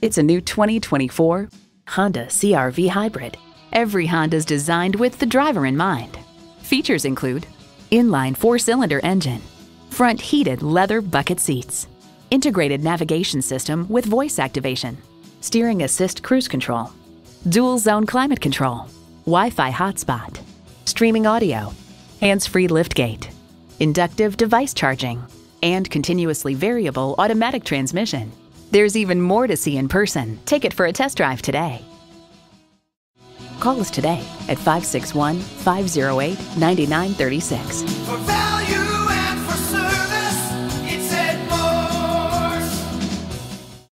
It's a new 2024 Honda CRV Hybrid. Every Honda's designed with the driver in mind. Features include inline four cylinder engine, front heated leather bucket seats, integrated navigation system with voice activation, steering assist cruise control, dual zone climate control, Wi Fi hotspot, streaming audio, hands free liftgate, inductive device charging, and continuously variable automatic transmission. There's even more to see in person. Take it for a test drive today. Call us today at 561 508 9936.